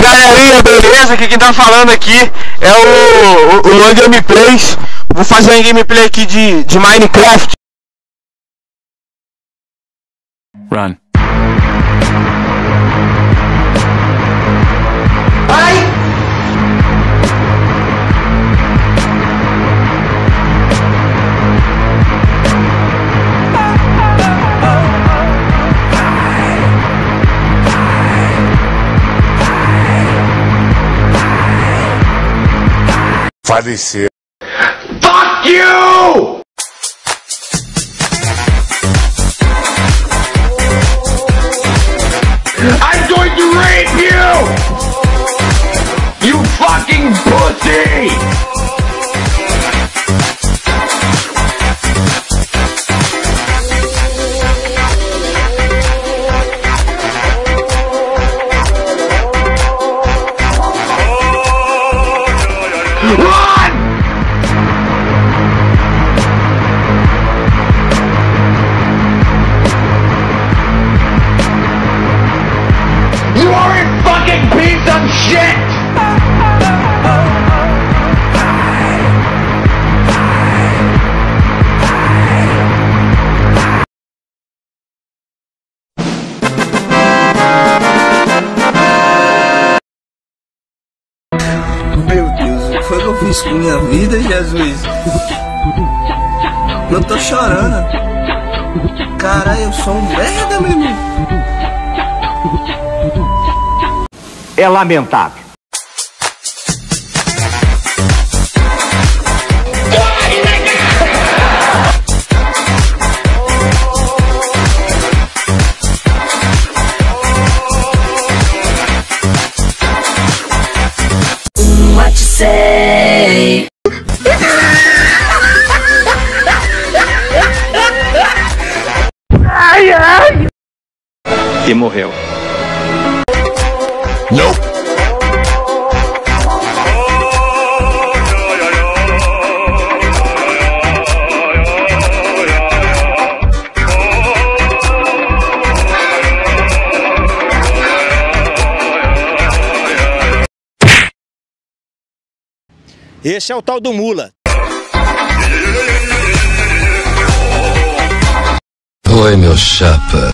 Galerinha, beleza? Aqui quem tá falando aqui é o, o, o Gameplays. Vou fazer uma gameplay aqui de, de Minecraft. Run. Falecer. Fuck you! I'm going to rape you! You fucking pussy! Shit! Meu Deus, o que eu fiz com minha vida, Jesus? Eu tô chorando. Caralho, eu sou um merda, meu irmão. É lamentável. What you say? E morreu. Esse é o tal do Mula. Oi, meu chapa.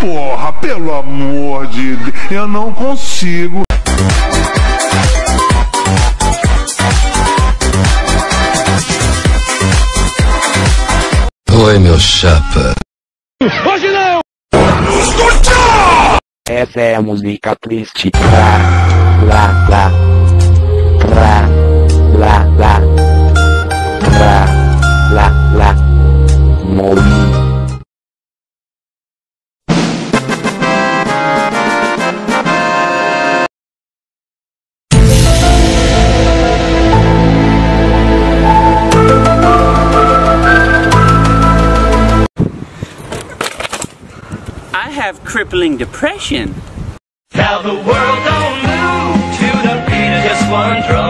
Porra, pelo amor de Deus, eu não consigo. Oi, meu chapa. Essa é a música triste. Lá, lá, lá. Lá, have crippling depression. Now the world don't move to the beat of just one drum.